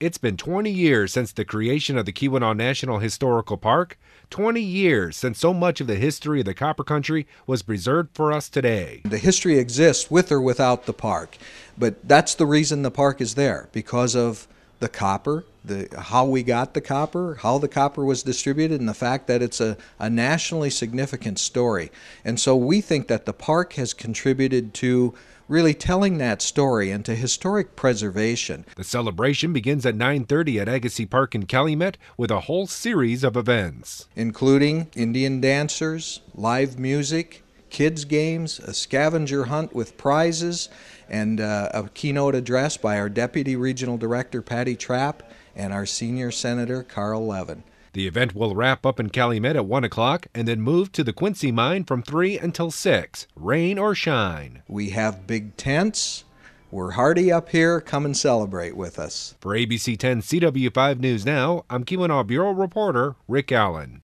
It's been 20 years since the creation of the Keweenaw National Historical Park, 20 years since so much of the history of the Copper Country was preserved for us today. The history exists with or without the park, but that's the reason the park is there because of the copper, the how we got the copper, how the copper was distributed, and the fact that it's a, a nationally significant story. And so we think that the park has contributed to really telling that story and to historic preservation. The celebration begins at 9:30 at Agassiz Park in Calumet with a whole series of events, including Indian dancers, live music, kids games, a scavenger hunt with prizes, and uh, a keynote address by our Deputy Regional Director Patty Trapp and our Senior Senator Carl Levin. The event will wrap up in Calumet at 1 o'clock and then move to the Quincy Mine from 3 until 6, rain or shine. We have big tents. We're hardy up here. Come and celebrate with us. For ABC 10 CW5 News Now, I'm Keweenaw Bureau reporter Rick Allen.